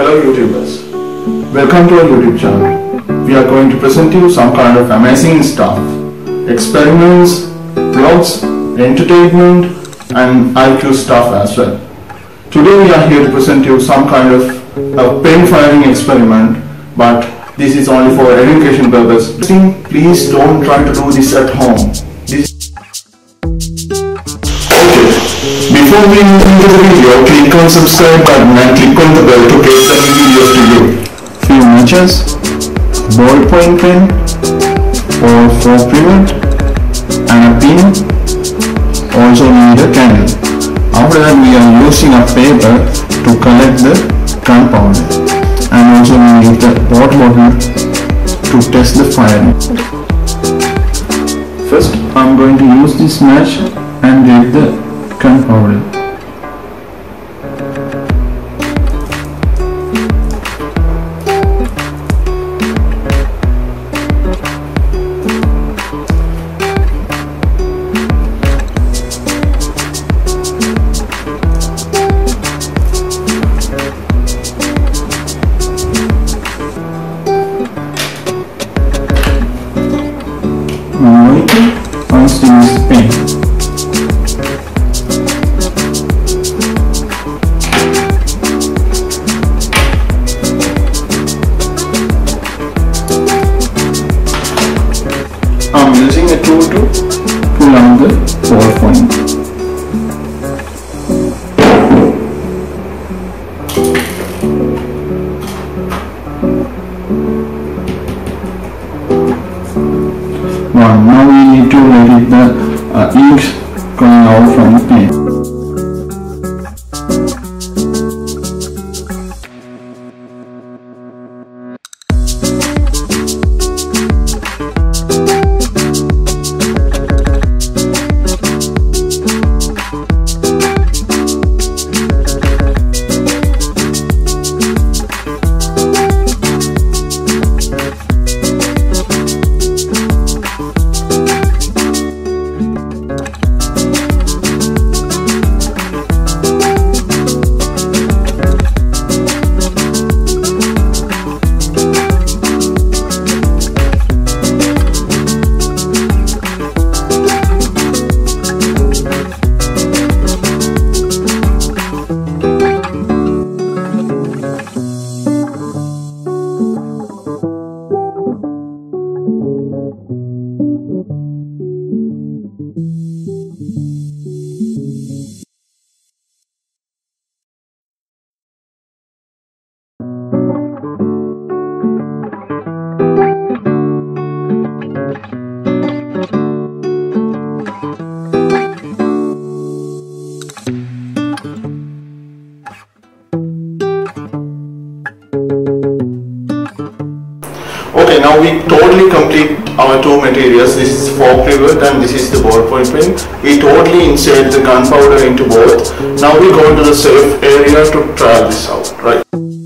Hello YouTubers. Welcome to our YouTube channel. We are going to present you some kind of amazing stuff. Experiments, vlogs, entertainment and IQ stuff as well. Today we are here to present you some kind of a pen firing experiment but this is only for education purpose. Please don't try to do this at home. This Before we move into the video, click on subscribe button and click on the bell to get the new videos to you. Few matches, ballpoint pen, or for prevent, and a pin. Also need a candle. After that we are using a paper to collect the compound and also need the water bottle to test the fire. First, I'm going to use this match and get the gunpowder. To pull out the PowerPoint. Now, now we need to let it the uh, ink coming out from the pen. Okay, now we totally complete our two materials. This is fork rivet and this is the ballpoint pen. We totally insert the gunpowder into both. Now we go into the safe area to try this out, right?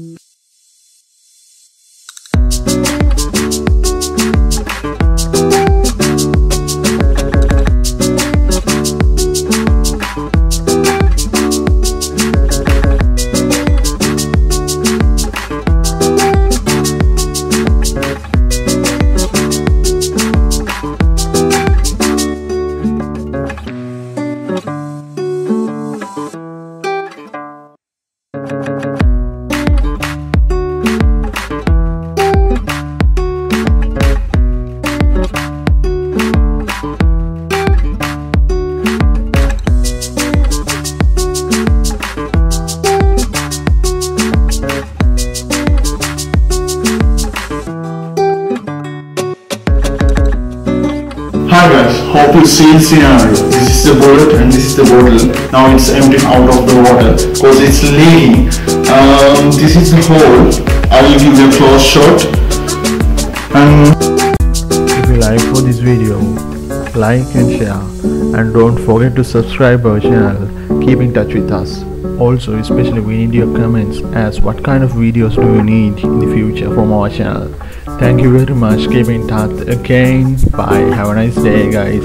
Hope you scenario. This is the bullet and this is the bottle. Now it's emptying out of the water because it's leaking. Um, this is the hole. I will give a close shot. And If you like for this video, like and share and don't forget to subscribe our channel. Keep in touch with us. Also, especially we need your comments as what kind of videos do you need in the future from our channel. Thank you very much. Keep in touch again. Bye. Have a nice day guys.